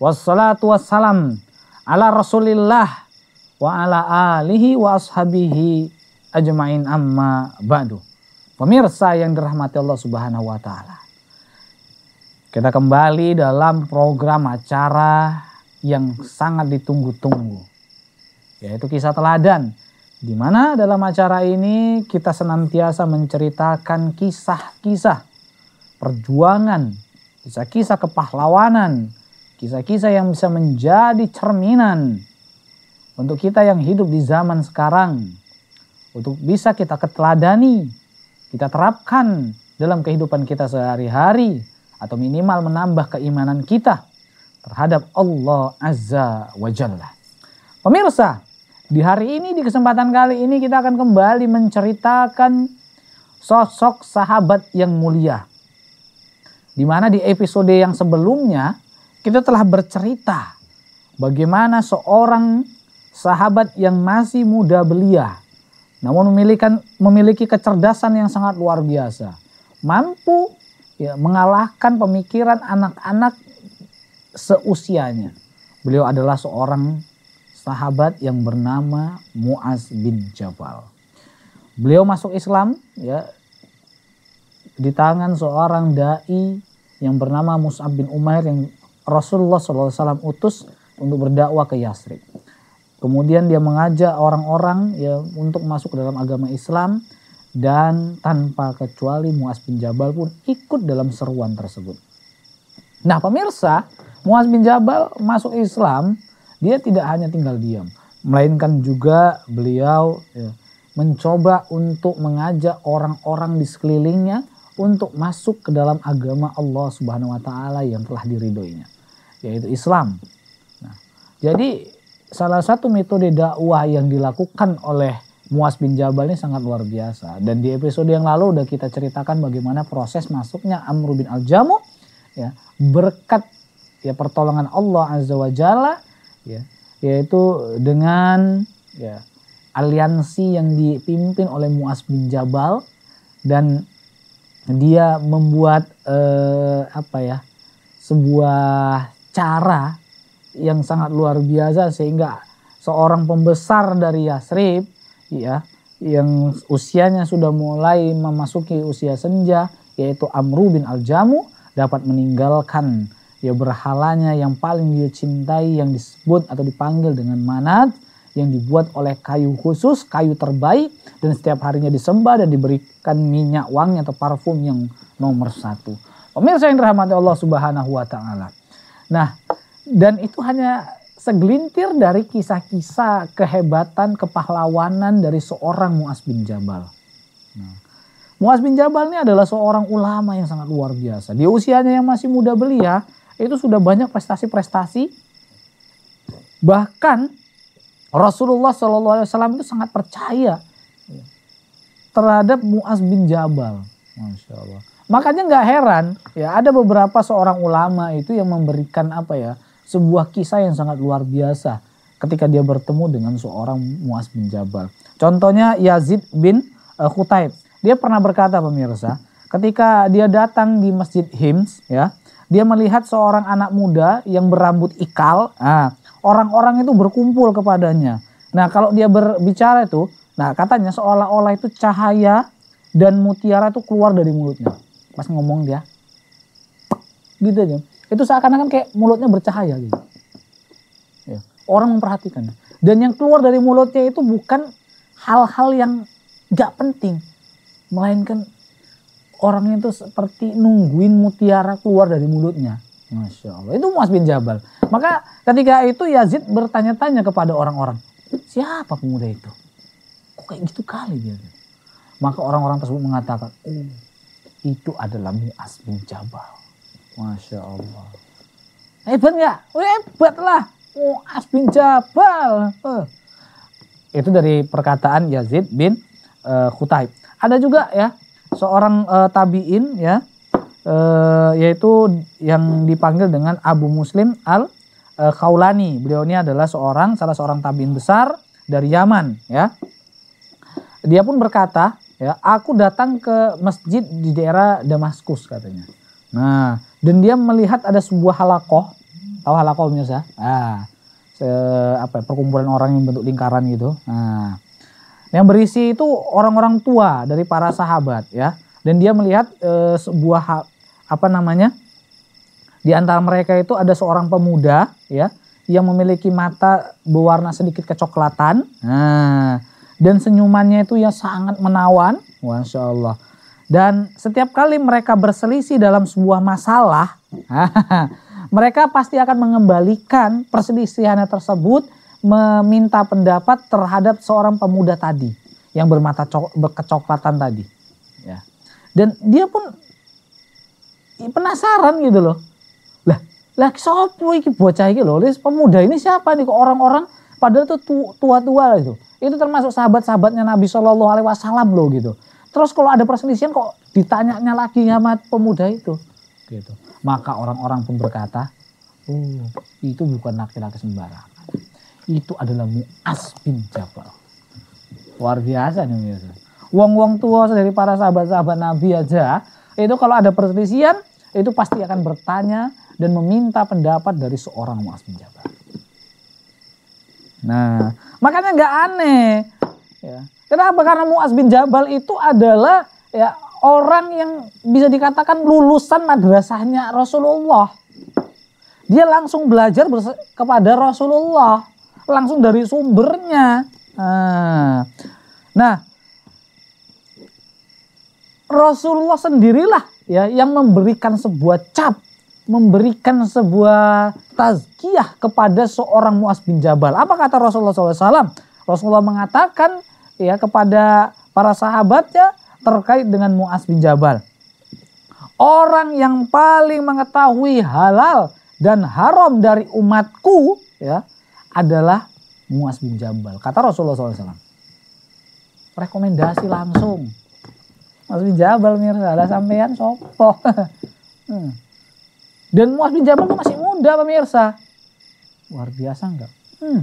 Wassalatu wassalam ala rasulillah wa ala alihi wa ashabihi ajmain amma ba'du. Pemirsa yang dirahmati Allah subhanahu wa ta'ala. Kita kembali dalam program acara yang sangat ditunggu-tunggu. Yaitu kisah teladan di mana dalam acara ini kita senantiasa menceritakan kisah-kisah perjuangan, kisah-kisah kepahlawanan, kisah-kisah yang bisa menjadi cerminan untuk kita yang hidup di zaman sekarang, untuk bisa kita keteladani, kita terapkan dalam kehidupan kita sehari-hari, atau minimal menambah keimanan kita terhadap Allah Azza wa Jalla. Pemirsa, di hari ini, di kesempatan kali ini kita akan kembali menceritakan sosok sahabat yang mulia. Di mana di episode yang sebelumnya kita telah bercerita bagaimana seorang sahabat yang masih muda belia namun memiliki, memiliki kecerdasan yang sangat luar biasa. Mampu ya, mengalahkan pemikiran anak-anak seusianya. Beliau adalah seorang sahabat yang bernama Muaz bin Jabal. Beliau masuk Islam ya di tangan seorang dai yang bernama Mus'ab bin Umair yang Rasulullah SAW utus untuk berdakwah ke Yasrib. Kemudian dia mengajak orang-orang ya untuk masuk ke dalam agama Islam dan tanpa kecuali Muaz bin Jabal pun ikut dalam seruan tersebut. Nah pemirsa, Muaz bin Jabal masuk Islam dia tidak hanya tinggal diam, melainkan juga beliau ya, mencoba untuk mengajak orang-orang di sekelilingnya untuk masuk ke dalam agama Allah Subhanahu wa taala yang telah diridhoinya, yaitu Islam. Nah, jadi salah satu metode dakwah yang dilakukan oleh Muas bin Jabal ini sangat luar biasa. Dan di episode yang lalu udah kita ceritakan bagaimana proses masuknya Amr bin Al-Jamu ya, berkat ya pertolongan Allah Azza wa Jalla ya yaitu dengan ya aliansi yang dipimpin oleh Muas bin Jabal dan dia membuat eh, apa ya sebuah cara yang sangat luar biasa sehingga seorang pembesar dari Yasrib ya yang usianya sudah mulai memasuki usia senja yaitu Amru bin Al-Jamu dapat meninggalkan ya berhalanya yang paling dia cintai yang disebut atau dipanggil dengan manat yang dibuat oleh kayu khusus, kayu terbaik dan setiap harinya disembah dan diberikan minyak wangi atau parfum yang nomor satu. Pemirsa yang dirahmati Allah Subhanahu wa taala. Nah, dan itu hanya segelintir dari kisah-kisah kehebatan, kepahlawanan dari seorang Muaz bin Jabal. Nah, Muaz bin Jabal ini adalah seorang ulama yang sangat luar biasa. Di usianya yang masih muda belia, itu sudah banyak prestasi-prestasi. Bahkan Rasulullah SAW itu sangat percaya terhadap Muaz bin Jabal. Masya Allah. Makanya nggak heran ya ada beberapa seorang ulama itu yang memberikan apa ya sebuah kisah yang sangat luar biasa ketika dia bertemu dengan seorang Muaz bin Jabal. Contohnya Yazid bin uh, Khutaib. Dia pernah berkata pemirsa, ketika dia datang di Masjid Hims ya, dia melihat seorang anak muda yang berambut ikal. Nah, orang-orang itu berkumpul kepadanya. Nah, kalau dia berbicara itu, nah katanya seolah-olah itu cahaya dan mutiara itu keluar dari mulutnya. Pas ngomong dia, gitu aja. Itu seakan-akan kayak mulutnya bercahaya gitu. Ya, orang memperhatikan. Dan yang keluar dari mulutnya itu bukan hal-hal yang gak penting. Melainkan orang itu seperti nungguin mutiara keluar dari mulutnya. Masya Allah. Itu Muaz bin Jabal. Maka ketika itu Yazid bertanya-tanya kepada orang-orang. Siapa pemuda itu? Kok kayak gitu kali dia? Maka orang-orang tersebut mengatakan. Oh itu adalah Muaz bin Jabal. Masya Allah. Hebat nggak? Hebat lah. Mu'az bin Jabal. Uh. Itu dari perkataan Yazid bin uh, Khutaib. Ada juga ya seorang uh, tabiin ya uh, yaitu yang dipanggil dengan Abu Muslim al Khawlani. Beliau ini adalah seorang salah seorang tabiin besar dari Yaman ya. Dia pun berkata, ya, aku datang ke masjid di daerah Damaskus katanya. Nah, dan dia melihat ada sebuah halakoh. Tahu halakoh pemirsa? Ah se, apa ya, perkumpulan orang yang bentuk lingkaran gitu. Nah yang berisi itu orang-orang tua dari para sahabat ya. Dan dia melihat e, sebuah apa namanya? Di antara mereka itu ada seorang pemuda ya yang memiliki mata berwarna sedikit kecoklatan. Nah dan senyumannya itu yang sangat menawan. Masya Allah. Dan setiap kali mereka berselisih dalam sebuah masalah mereka pasti akan mengembalikan perselisihannya tersebut meminta pendapat terhadap seorang pemuda tadi yang bermata kecoklatan tadi. Ya. Dan dia pun penasaran gitu loh. Lah lah sopo iki bocah iki loh pemuda ini siapa nih kok orang-orang padahal itu tua-tua itu itu termasuk sahabat-sahabatnya Nabi Shallallahu Alaihi Wasallam loh gitu terus kalau ada perselisihan kok ditanyanya lagi sama pemuda itu gitu maka orang-orang pun berkata, oh itu bukan laki-laki sembarangan. Itu adalah Mu'az bin Jabal. Luar biasa nih biasa. Wong-wong tua dari para sahabat-sahabat Nabi aja, itu kalau ada perselisihan, itu pasti akan bertanya dan meminta pendapat dari seorang Mu'az bin Jabal. Nah, makanya nggak aneh. Ya. Kenapa? Karena Mu'az bin Jabal itu adalah ya orang yang bisa dikatakan lulusan madrasahnya Rasulullah. Dia langsung belajar kepada Rasulullah, langsung dari sumbernya. Nah, nah, Rasulullah sendirilah ya yang memberikan sebuah cap, memberikan sebuah tazkiyah kepada seorang Muaz bin Jabal. Apa kata Rasulullah SAW? Rasulullah mengatakan ya kepada para sahabatnya, terkait dengan Mu'az bin Jabal. Orang yang paling mengetahui halal dan haram dari umatku ya adalah Mu'az bin Jabal. Kata Rasulullah SAW. Rekomendasi langsung. Mu'az bin Jabal mirsa, ada sampean sopo. hmm. Dan Mu'az bin Jabal itu masih muda pemirsa. Luar biasa enggak? Hmm.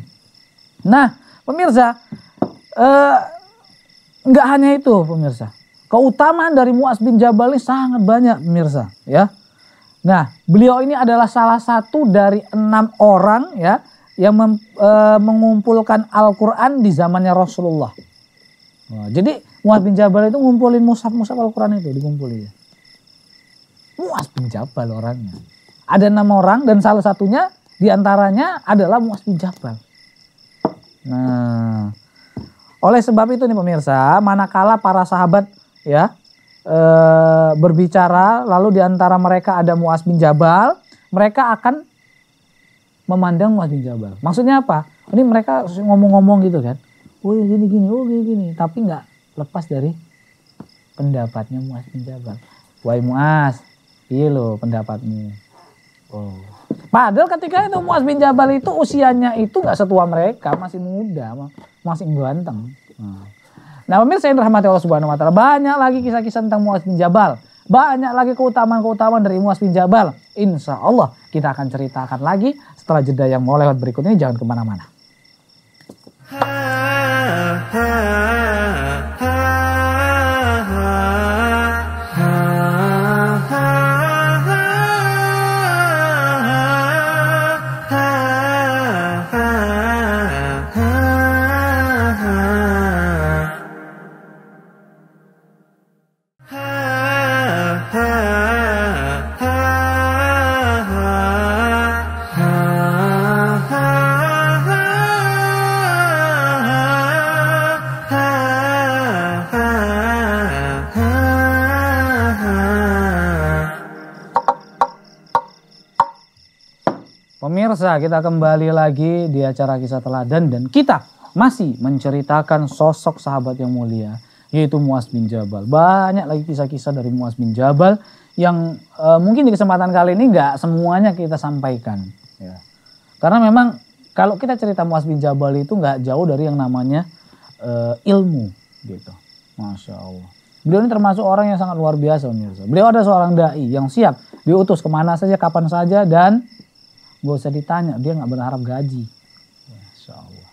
Nah, pemirsa, eh, enggak hanya itu pemirsa. Keutamaan dari Muaz bin Jabal ini sangat banyak pemirsa ya. Nah, beliau ini adalah salah satu dari enam orang ya yang mem, e, mengumpulkan Al-Quran di zamannya Rasulullah. Nah, jadi Muaz bin Jabal itu ngumpulin mushaf-mushaf Al-Quran itu dikumpulin. Muaz bin Jabal orangnya. Ada enam orang dan salah satunya di antaranya adalah Muaz bin Jabal. Nah, oleh sebab itu nih pemirsa, manakala para sahabat ya e, berbicara lalu di antara mereka ada Muaz bin Jabal mereka akan memandang Muaz bin Jabal. Maksudnya apa? Ini mereka ngomong-ngomong gitu kan. Oh ya gini gini oh gini gini. Tapi nggak lepas dari pendapatnya Muaz bin Jabal. Wahai Muaz iya lo pendapatmu oh Padahal ketika itu Muaz bin Jabal itu usianya itu nggak setua mereka, masih muda, masih ganteng. Nah. Nah pemirsa yang dirahmati Allah Subhanahu Wa Taala banyak lagi kisah-kisah tentang Muaz bin Jabal. Banyak lagi keutamaan-keutamaan dari Muaz bin Jabal. Insya Allah kita akan ceritakan lagi setelah jeda yang mau lewat berikut ini. Jangan ke mana-mana. Pemirsa, kita kembali lagi di acara kisah teladan dan kita masih menceritakan sosok sahabat yang mulia yaitu Muaz bin Jabal. Banyak lagi kisah-kisah dari Muaz bin Jabal yang uh, mungkin di kesempatan kali ini nggak semuanya kita sampaikan. Ya. Karena memang Kalau kita cerita Muas bin Jabal itu nggak jauh dari yang namanya uh, ilmu gitu. Masya Allah. Beliau ini termasuk orang yang sangat luar biasa pemirsa. Beliau ada seorang dai yang siap diutus ke mana saja, kapan saja dan gak usah ditanya dia nggak berharap gaji. Masya Allah.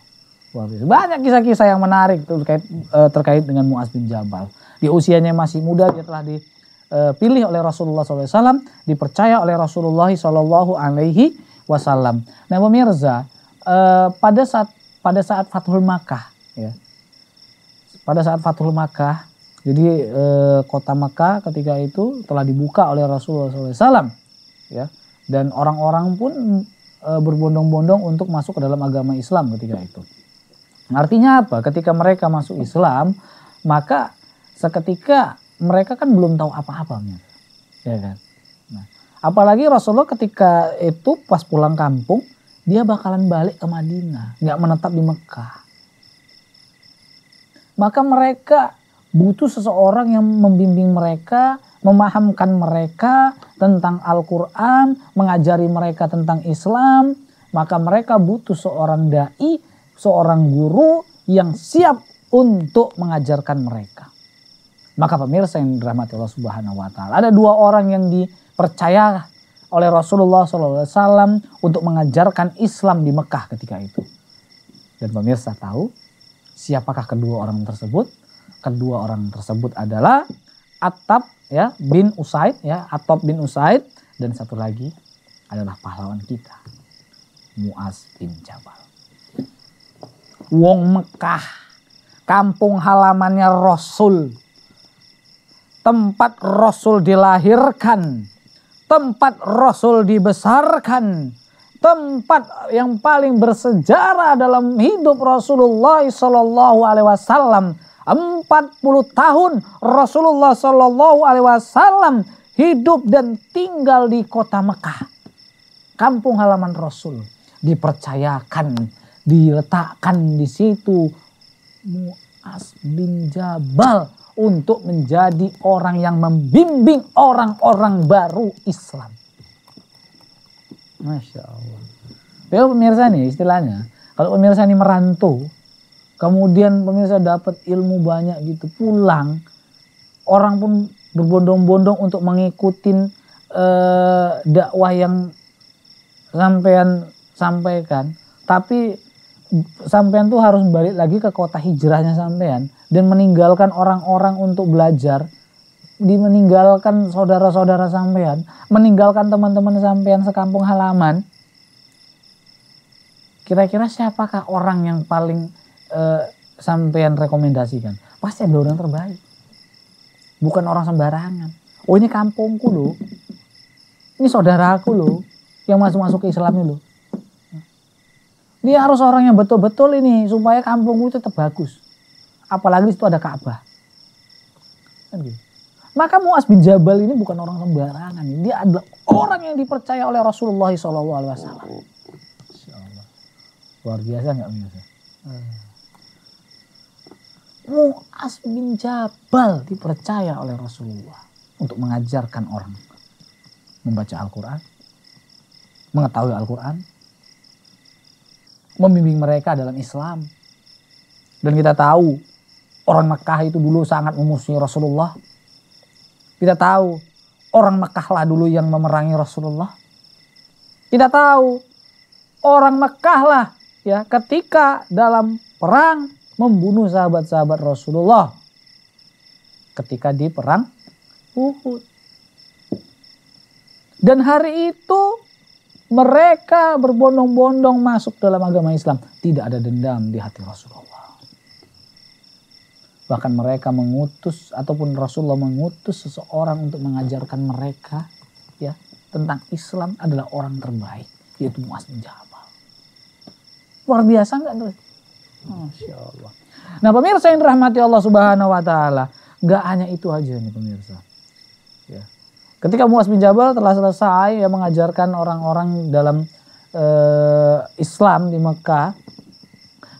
Banyak kisah-kisah yang menarik terkait uh, terkait dengan Muas bin Jabal. Di usianya masih muda dia telah dipilih oleh Rasulullah SAW, dipercaya oleh Rasulullah SAW. Nah pemirsa, uh, pada saat pada saat Fathul Makkah ya. Pada saat Fathul Makkah, jadi kota Makkah ketika itu telah dibuka oleh Rasulullah SAW ya. Dan orang-orang pun uh, berbondong-bondong untuk masuk ke dalam agama Islam ketika itu. Artinya apa? Ketika mereka masuk Islam, maka seketika mereka kan belum tahu apa-apa ya kan. Nah, apalagi Rasulullah ketika itu pas pulang kampung, dia bakalan balik ke Madinah, nggak menetap di Mekah. Maka mereka butuh seseorang yang membimbing mereka, memahamkan mereka tentang Al-Quran, mengajari mereka tentang Islam. Maka mereka butuh seorang da'i, seorang guru yang siap untuk mengajarkan mereka. Maka pemirsa yang dirahmati Allah Subhanahu wa taala, ada dua orang yang dipercaya oleh Rasulullah SAW untuk mengajarkan Islam di Mekah ketika itu. Dan pemirsa tahu siapakah kedua orang tersebut? Kedua orang tersebut adalah Atab ya bin Usaid ya Atab bin Usaid dan satu lagi adalah pahlawan kita Muaz bin Jabal. Wong Mekah, kampung halamannya Rasul, tempat Rasul dilahirkan, tempat Rasul dibesarkan, tempat yang paling bersejarah dalam hidup Rasulullah Sallallahu Alaihi Wasallam. 40 tahun Rasulullah Sallallahu Alaihi Wasallam hidup dan tinggal di kota Mekah, kampung halaman Rasul. Dipercayakan, diletakkan di situ Muas bin Jabal untuk menjadi orang yang membimbing orang-orang baru Islam. Masya Allah. Ya pemirsa nih istilahnya, kalau pemirsa ini merantau, kemudian pemirsa dapat ilmu banyak gitu, pulang, orang pun berbondong-bondong untuk mengikuti eh, dakwah yang sampean sampaikan, tapi sampean tuh harus balik lagi ke kota hijrahnya sampean dan meninggalkan orang-orang untuk belajar. Di meninggalkan saudara-saudara sampean, meninggalkan teman-teman sampean sekampung halaman. Kira-kira siapakah orang yang paling uh, sampean rekomendasikan? Pasti ada orang terbaik. Bukan orang sembarangan. Oh ini kampungku loh. Ini saudaraku loh. Yang masuk-masuk ke Islam loh. Dia harus orang yang betul-betul ini supaya kampungku itu tetap bagus. Apalagi itu ada Ka'bah. Kan gitu. Maka Muas bin Jabal ini bukan orang sembarangan. Dia adalah orang yang dipercaya oleh Rasulullah SAW. Luar biasa nggak biasa? Muas bin Jabal dipercaya oleh Rasulullah untuk mengajarkan orang membaca Al-Quran, mengetahui Al-Quran, membimbing mereka dalam Islam. Dan kita tahu orang Mekah itu dulu sangat memusuhi Rasulullah. Kita tahu orang Mekah lah dulu yang memerangi Rasulullah. Kita tahu orang Mekah lah ya ketika dalam perang membunuh sahabat-sahabat Rasulullah ketika di perang Uhud. Dan hari itu mereka berbondong-bondong masuk dalam agama Islam. Tidak ada dendam di hati Rasulullah. Bahkan mereka mengutus ataupun Rasulullah mengutus seseorang untuk mengajarkan mereka ya tentang Islam adalah orang terbaik yaitu Muaz bin Jabal. Luar biasa enggak tuh? Masya Allah. Nah pemirsa yang dirahmati Allah subhanahu wa ta'ala. Gak hanya itu aja nih pemirsa. Ya. Ketika Muaz bin Jabal telah selesai ya mengajarkan orang-orang dalam uh, Islam di Mekah,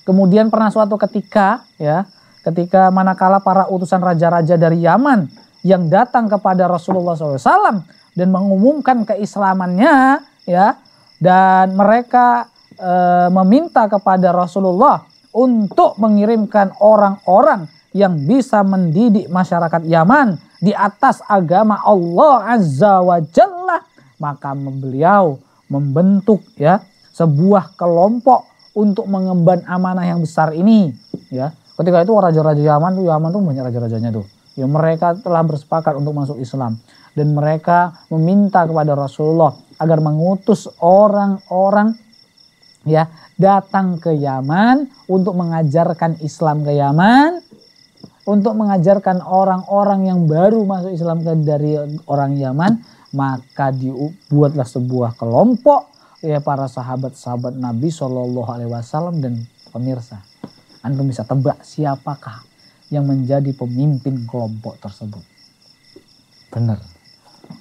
kemudian pernah suatu ketika ya, ketika manakala para utusan raja-raja dari Yaman yang datang kepada Rasulullah SAW dan mengumumkan keislamannya ya, dan mereka e, meminta kepada Rasulullah untuk mengirimkan orang-orang yang bisa mendidik masyarakat Yaman di atas agama Allah Azza wa Jalla. Maka beliau membentuk ya sebuah kelompok untuk mengemban amanah yang besar ini ya. Ketika itu raja-raja Yaman tuh Yaman tuh banyak raja-rajanya tuh. Ya mereka telah bersepakat untuk masuk Islam. Dan mereka meminta kepada Rasulullah agar mengutus orang-orang ya datang ke Yaman untuk mengajarkan Islam ke Yaman untuk mengajarkan orang-orang yang baru masuk Islam ke dari orang Yaman maka dibuatlah sebuah kelompok ya para sahabat-sahabat Nabi Shallallahu Alaihi Wasallam dan pemirsa. Antum bisa tebak siapakah yang menjadi pemimpin kelompok tersebut. Benar.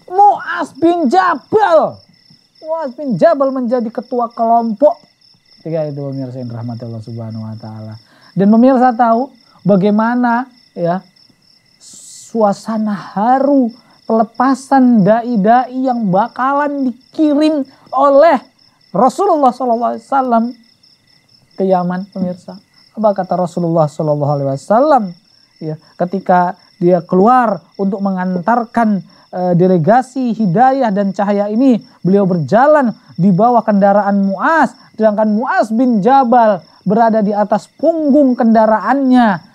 Muaz bin Jabal. Muaz bin Jabal menjadi ketua kelompok ketika itu pemirsa yang rahmati Allah Subhanahu wa taala. Dan pemirsa tahu bagaimana ya suasana haru pelepasan dai-dai yang bakalan dikirim oleh Rasulullah SAW ke Yaman pemirsa. Apa kata Rasulullah SAW ya ketika dia keluar untuk mengantarkan uh, delegasi hidayah dan cahaya ini beliau berjalan di bawah kendaraan Muaz sedangkan Muaz bin Jabal berada di atas punggung kendaraannya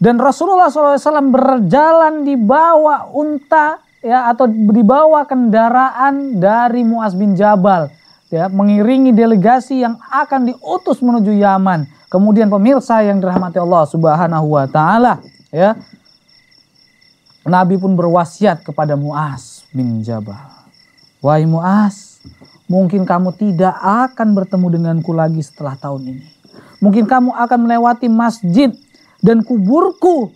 dan Rasulullah SAW berjalan di bawah unta ya atau di bawah kendaraan dari Muaz bin Jabal ya mengiringi delegasi yang akan diutus menuju Yaman. Kemudian pemirsa yang dirahmati Allah Subhanahu wa taala ya. Nabi pun berwasiat kepada Muaz bin Jabal. Wahai Muaz, Mungkin kamu tidak akan bertemu denganku lagi setelah tahun ini. Mungkin kamu akan melewati masjid dan kuburku.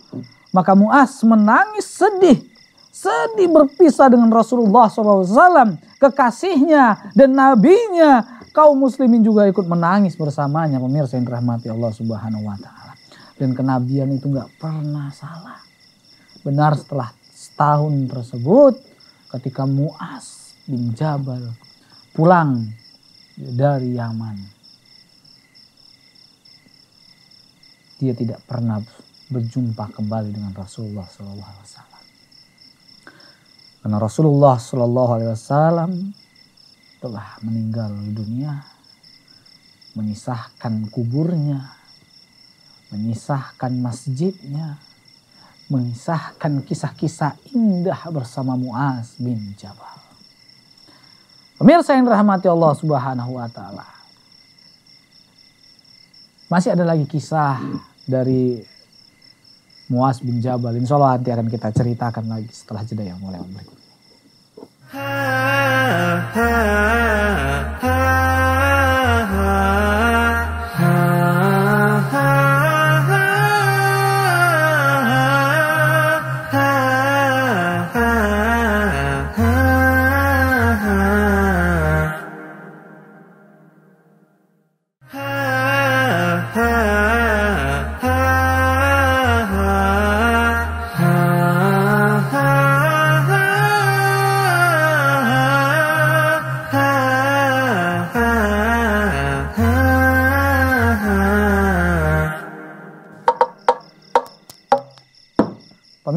Maka Mu'az menangis sedih. Sedih berpisah dengan Rasulullah SAW. Kekasihnya dan nabinya. Kaum muslimin juga ikut menangis bersamanya. Pemirsa yang rahmati Allah Subhanahu wa Ta'ala. Dan kenabian itu nggak pernah salah. Benar setelah setahun tersebut ketika Mu'az bin Jabal pulang dari Yaman. Dia tidak pernah berjumpa kembali dengan Rasulullah SAW. Karena Rasulullah SAW telah meninggal dunia, menyisahkan kuburnya, menyisahkan masjidnya, menyisahkan kisah-kisah indah bersama Muaz bin Jabal. Pemirsa yang dirahmati Allah Subhanahu wa taala. Masih ada lagi kisah dari Muaz bin Jabal. Insya Allah nanti akan kita ceritakan lagi setelah jeda yang mulai berikut.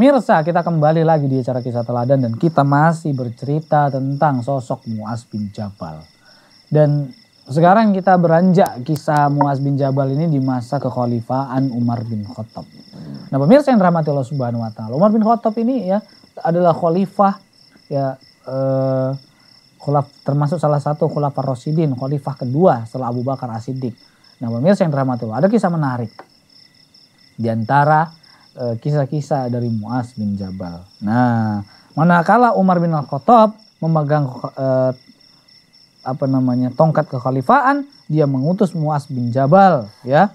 Pemirsa, kita kembali lagi di acara kisah teladan dan kita masih bercerita tentang sosok Muaz bin Jabal. Dan sekarang kita beranjak kisah Muaz bin Jabal ini di masa kekhalifahan Umar bin Khattab. Nah, pemirsa yang rahmati Allah Subhanahu wa taala. Umar bin Khattab ini ya adalah khalifah ya eh, khulaf, termasuk salah satu khulafah Rasidin, khalifah kedua setelah Abu Bakar As-Siddiq. Nah, pemirsa yang rahmati Allah, ada kisah menarik. Di antara kisah-kisah dari Muaz bin Jabal. Nah, manakala Umar bin Al-Khattab memegang uh, apa namanya tongkat kekhalifahan, dia mengutus Muaz bin Jabal ya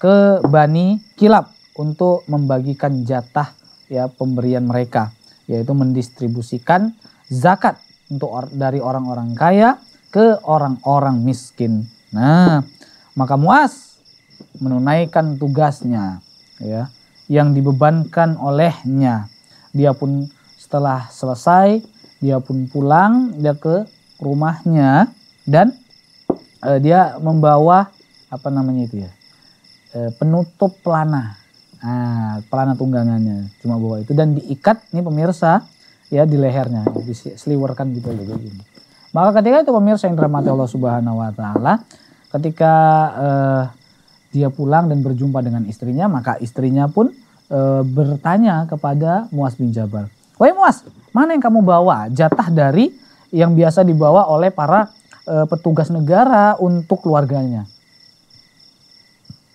ke Bani Kilab untuk membagikan jatah ya pemberian mereka, yaitu mendistribusikan zakat untuk or, dari orang-orang kaya ke orang-orang miskin. Nah, maka Muaz menunaikan tugasnya ya yang dibebankan olehnya. Dia pun setelah selesai, dia pun pulang dia ke rumahnya dan uh, dia membawa apa namanya itu ya uh, penutup pelana. Nah pelana tunggangannya cuma bawa itu. Dan diikat nih pemirsa ya di lehernya diseliwerkan gitu aja gini. Maka ketika itu pemirsa yang dirahmati Allah Subhanahu Wa Taala ketika uh, dia pulang dan berjumpa dengan istrinya maka istrinya pun uh, bertanya kepada Muas bin Jabal Wahai Muas mana yang kamu bawa jatah dari yang biasa dibawa oleh para uh, petugas negara untuk keluarganya.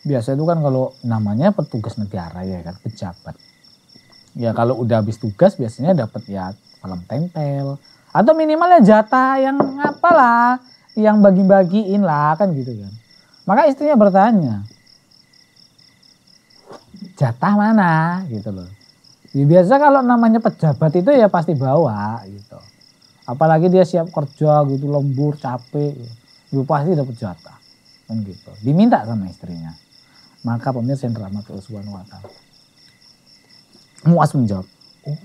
Biasa itu kan kalau namanya petugas negara ya kan pejabat. Ya kalau udah habis tugas biasanya dapat ya salam tempel atau minimalnya jatah yang apalah yang bagi-bagiin lah kan gitu kan. Maka istrinya bertanya, jatah mana? Gitu loh. Ya, biasa kalau namanya pejabat itu ya pasti bawa gitu. Apalagi dia siap kerja gitu lembur capek ya. Pasti dapat jatah kan gitu. Diminta sama istrinya. Maka pemirsa yang rahmat Allah subhanahu wa Muas menjawab oh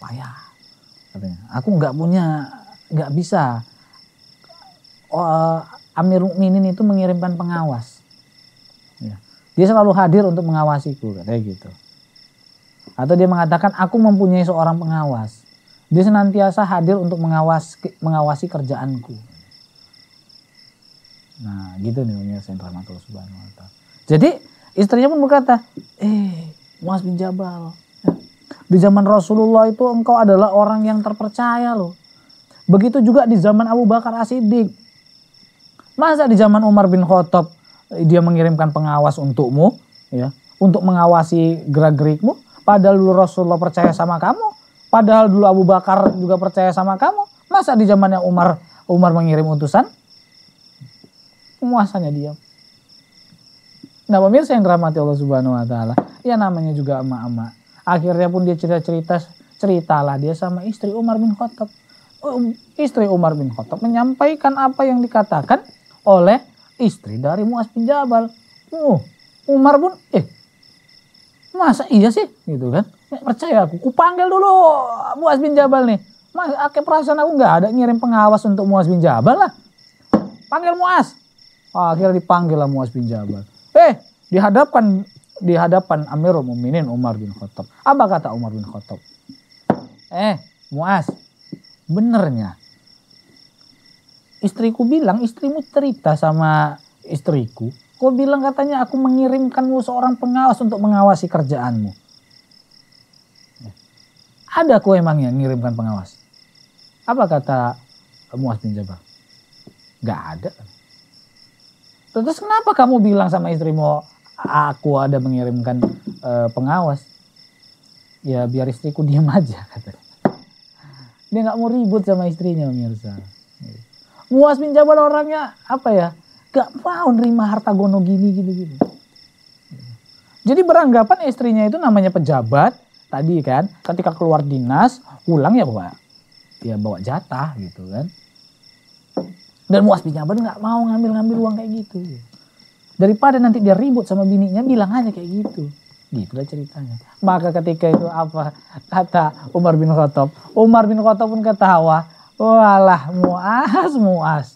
payah katanya. Aku nggak punya nggak bisa oh, Amir Mukminin itu mengirimkan pengawas ya. dia selalu hadir untuk mengawasiku kayak gitu atau dia mengatakan aku mempunyai seorang pengawas dia senantiasa hadir untuk mengawasi, mengawasi kerjaanku. Nah gitu nih pemirsa rahmatullah subhanahu wa. Jadi istrinya pun berkata, eh Muaz bin Jabal. Ya, di zaman Rasulullah itu engkau adalah orang yang terpercaya loh. Begitu juga di zaman Abu Bakar As-Siddiq. Masa di zaman Umar bin Khattab dia mengirimkan pengawas untukmu, ya, untuk mengawasi gerak-gerikmu. Padahal dulu Rasulullah percaya sama kamu, Padahal dulu Abu Bakar juga percaya sama kamu. Masa di zamannya Umar Umar mengirim utusan? Muasanya diam. Nah pemirsa yang dirahmati Allah Subhanahu Wa Taala, ya namanya juga emak-emak. Akhirnya pun dia cerita-cerita, ceritalah dia sama istri Umar bin Khattab. Um, istri Umar bin Khattab menyampaikan apa yang dikatakan oleh istri dari Muas bin Jabal. Uh, Umar pun, eh masa iya sih gitu kan? percaya aku, ku panggil dulu Muaz bin Jabal nih. Mas, akhir perasaan aku nggak ada ngirim pengawas untuk Muaz bin Jabal lah. Panggil Muaz. Oh, akhirnya dipanggil lah Muaz bin Jabal. Eh, dihadapkan di hadapan Amirul Mukminin Umar bin Khattab. Apa kata Umar bin Khattab? Eh, Muaz, benernya istriku bilang istrimu cerita sama istriku. Kau bilang katanya aku mengirimkanmu seorang pengawas untuk mengawasi kerjaanmu. Ada kok emang yang ngirimkan pengawas. Apa kata Muaz bin Jabal? Gak ada. Terus kenapa kamu bilang sama istrimu aku ada mengirimkan uh, pengawas? Ya biar istriku diam aja katanya. Dia nggak mau ribut sama istrinya pemirsa. Muaz bin Jabal orangnya apa ya? Gak mau nerima harta gono gini gitu-gitu. Jadi beranggapan istrinya itu namanya pejabat, tadi kan ketika keluar dinas pulang ya bawa ya bawa jatah gitu kan. Dan muas bin Jabal nggak mau ngambil-ngambil uang kayak gitu. Daripada nanti dia ribut sama bininya bilang aja kayak gitu. Gitu lah ceritanya. Maka ketika itu apa kata Umar bin Khattab? Umar bin Khattab pun ketawa walah muas muas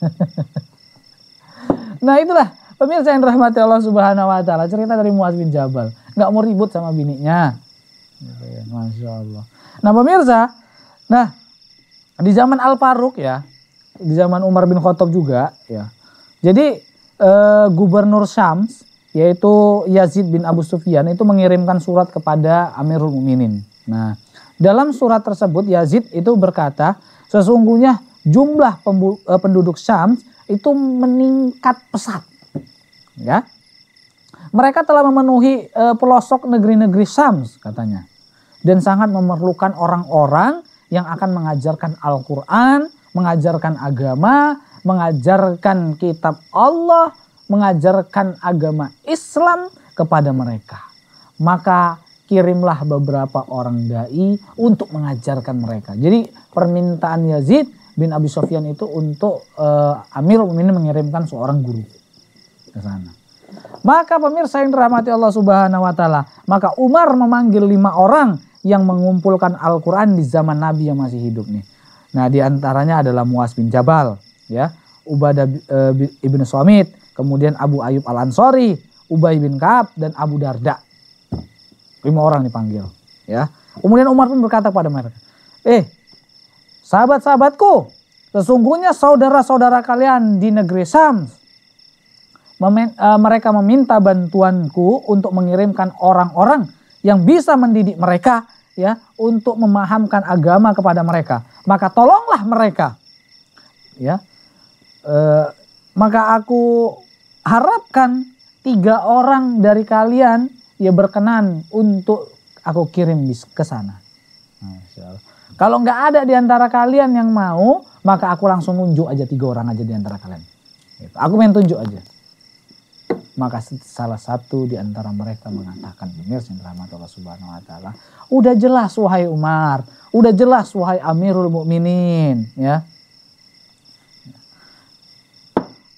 nah itulah pemirsa yang rahmati Allah Subhanahu Wa Taala cerita dari Muas bin Jabal nggak mau ribut sama bininya Gitu ya, Masya Allah. Nah pemirsa, nah di zaman Al Faruq ya, di zaman Umar bin Khattab juga ya. Jadi eh, Gubernur Syams yaitu Yazid bin Abu Sufyan itu mengirimkan surat kepada Amirul Mukminin. Nah, dalam surat tersebut Yazid itu berkata, sesungguhnya jumlah eh, penduduk Syams itu meningkat pesat. Ya. Mereka telah memenuhi e, pelosok negeri-negeri Syams katanya dan sangat memerlukan orang-orang yang akan mengajarkan Al-Quran, mengajarkan agama, mengajarkan kitab Allah, mengajarkan agama Islam kepada mereka. Maka kirimlah beberapa orang dai untuk mengajarkan mereka. Jadi permintaan Yazid bin Abi Sofyan itu untuk uh, Amirul Mukminin mengirimkan seorang guru ke sana. Maka pemirsa yang dirahmati Allah Subhanahu wa taala, maka Umar memanggil lima orang yang mengumpulkan Al-Quran di zaman Nabi yang masih hidup nih. Nah di antaranya adalah Muas bin Jabal, ya Ubadah e, ibn Somit, kemudian Abu Ayub Al Ansori, Ubay bin Kaab dan Abu Darda. Lima orang dipanggil, ya. Kemudian Umar pun berkata kepada mereka, "Eh, sahabat-sahabatku, sesungguhnya saudara-saudara kalian di negeri Sam uh, mereka meminta bantuanku untuk mengirimkan orang-orang yang bisa mendidik mereka ya untuk memahamkan agama kepada mereka. Maka tolonglah mereka. Ya. E, maka aku harapkan tiga orang dari kalian ya berkenan untuk aku kirim ke sana. Kalau nggak ada di antara kalian yang mau maka aku langsung tunjuk aja tiga orang aja di antara kalian. Gitu. aku main tunjuk aja. Maka salah satu di antara mereka mengatakan pemirsa yang dirahmati Allah Subhanahu wa taala, udah jelas wahai Umar, udah jelas wahai Amirul Mukminin, ya.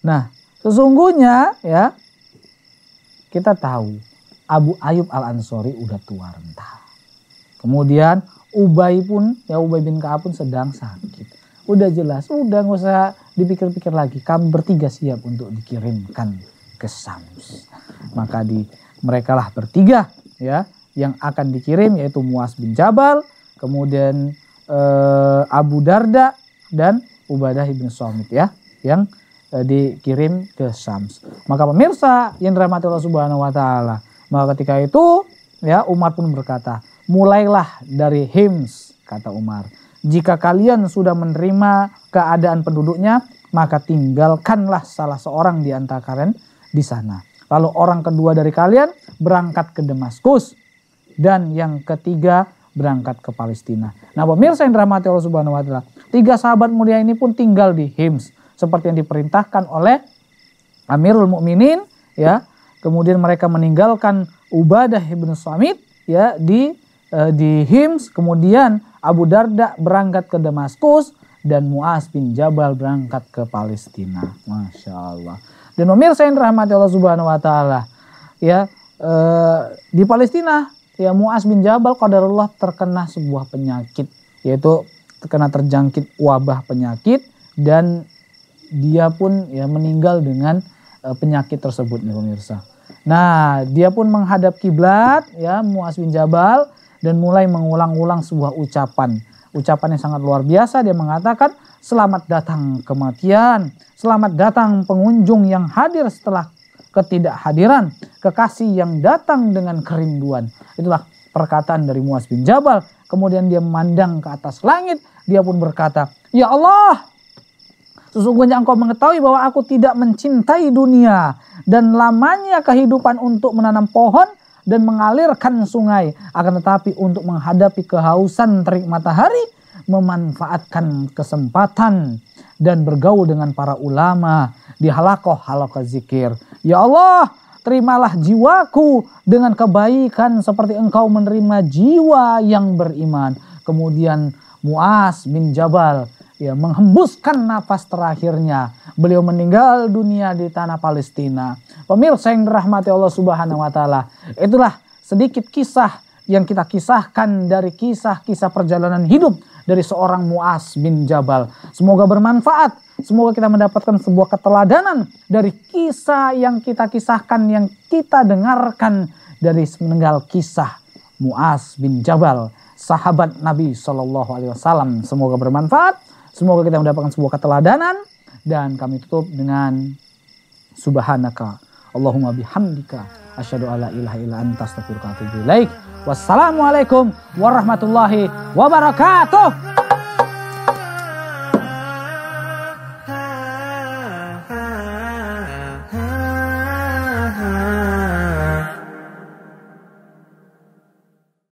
Nah, sesungguhnya ya kita tahu Abu Ayub Al Ansori udah tua renta. Kemudian Ubay pun ya Ubay bin Kaab pun sedang sakit. Udah jelas, udah nggak usah dipikir-pikir lagi. Kami bertiga siap untuk dikirimkan ke Sams. Maka di mereka lah bertiga ya yang akan dikirim yaitu Muas bin Jabal, kemudian eh, Abu Darda dan Ubadah bin Somit ya yang eh, dikirim ke Sams. Maka pemirsa yang dirahmati Allah Subhanahu wa taala, maka ketika itu ya Umar pun berkata, "Mulailah dari Hims," kata Umar. "Jika kalian sudah menerima keadaan penduduknya, maka tinggalkanlah salah seorang di antara kalian di sana. Lalu orang kedua dari kalian berangkat ke Damaskus dan yang ketiga berangkat ke Palestina. Nah, pemirsa yang dirahmati Allah Subhanahu wa taala, tiga sahabat mulia ini pun tinggal di Hims seperti yang diperintahkan oleh Amirul Mukminin ya. Kemudian mereka meninggalkan Ubadah bin Samit ya di uh, di Hims, kemudian Abu Darda berangkat ke Damaskus dan Muaz bin Jabal berangkat ke Palestina. Masya Allah. Dan pemirsa yang dirahmati Allah Subhanahu wa taala, ya eh, di Palestina ya Muaz bin Jabal qadarullah terkena sebuah penyakit yaitu terkena terjangkit wabah penyakit dan dia pun ya meninggal dengan eh, penyakit tersebut nih pemirsa. Nah, dia pun menghadap kiblat ya Muaz bin Jabal dan mulai mengulang-ulang sebuah ucapan. Ucapan yang sangat luar biasa dia mengatakan Selamat datang kematian, selamat datang pengunjung yang hadir setelah ketidakhadiran, kekasih yang datang dengan kerinduan. Itulah perkataan dari Muaz bin Jabal. Kemudian dia memandang ke atas langit, dia pun berkata, "Ya Allah, Sesungguhnya engkau mengetahui bahwa aku tidak mencintai dunia dan lamanya kehidupan untuk menanam pohon dan mengalirkan sungai. Akan tetapi untuk menghadapi kehausan terik matahari memanfaatkan kesempatan dan bergaul dengan para ulama di halakoh halakoh zikir. Ya Allah, terimalah jiwaku dengan kebaikan seperti engkau menerima jiwa yang beriman. Kemudian Muaz bin Jabal ya menghembuskan nafas terakhirnya. Beliau meninggal dunia di tanah Palestina. Pemirsa yang dirahmati Allah Subhanahu wa taala. Itulah sedikit kisah yang kita kisahkan dari kisah-kisah perjalanan hidup dari seorang Muas bin Jabal. Semoga bermanfaat. Semoga kita mendapatkan sebuah keteladanan dari kisah yang kita kisahkan, yang kita dengarkan dari meninggal kisah Muas bin Jabal, sahabat Nabi Shallallahu Alaihi Wasallam. Semoga bermanfaat. Semoga kita mendapatkan sebuah keteladanan dan kami tutup dengan Subhanaka Allahumma bihamdika asyhadu alla ilaha illa anta astaghfiruka wa atubu ilaik. Wassalamualaikum warahmatullahi wabarakatuh.